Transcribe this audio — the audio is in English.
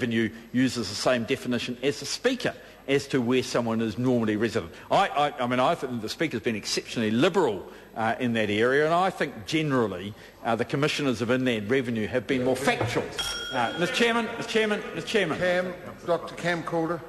Revenue uses the same definition as the Speaker as to where someone is normally resident. I, I, I mean, I think the Speaker's been exceptionally liberal uh, in that area, and I think generally uh, the Commissioners of Inland Revenue have been more factual. Uh, Mr Chairman, Mr Chairman, Mr Chairman. Cam, Dr Cam Calder.